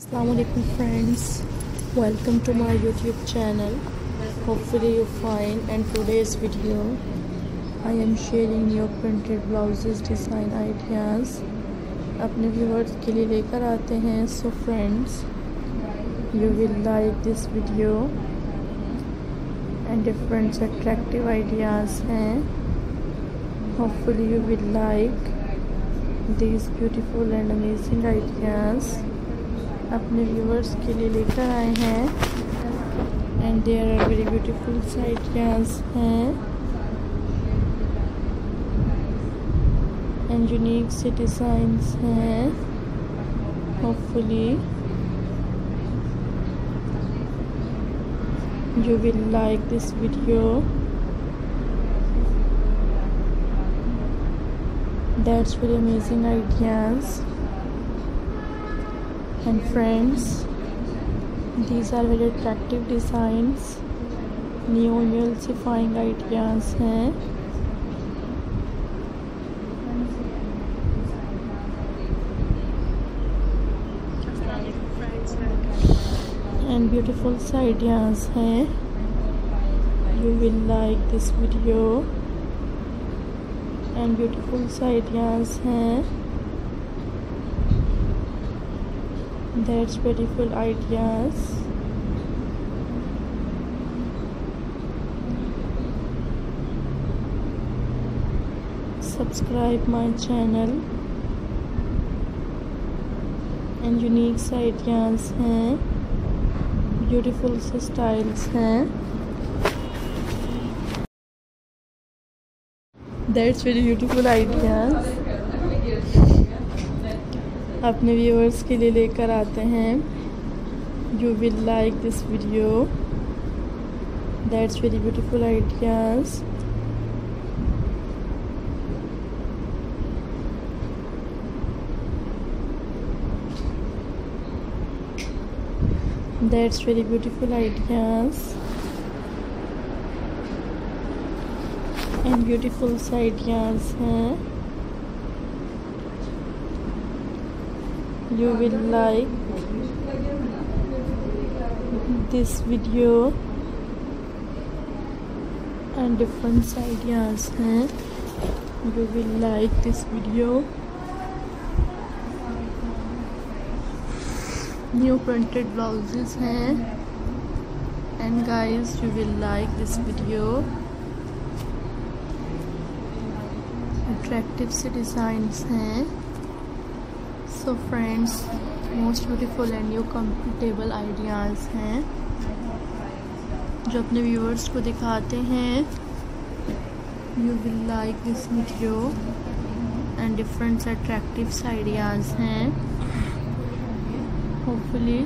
Assalamualaikum friends welcome to my youtube channel hopefully you fine and today's video I am sharing new printed blouses design ideas अपने viewers के लिए लेकर आते हैं so friends you will like this video and different attractive ideas हैं hopefully you will like these beautiful and amazing ideas अपने viewers के लिए लेकर आए हैं। And there are very beautiful ideas हैं। एंड यूनिक से डिज़ाइंस हैं hopefully you will like this video that's very amazing ideas and friends these are very attractive designs new emulsifying ideas हैं and beautiful ideas हैं you will like this video and beautiful ideas हैं that's beautiful ideas subscribe my channel and unique ideas हैं beautiful styles हैं that's very beautiful ideas अपने viewers के लिए लेकर आते हैं। You will like this video that's very beautiful ideas that's very beautiful ideas. And beautiful ideas हैं you will like this video and different ideas हैं you will like this video new printed blouses हैं and guys you will like this video attractive से designs हैं so friends most beautiful and new comfortable ideas हैं, जो अपने viewers को दिखाते हैं। You will like this video and different attractive ideas हैं। होपफुली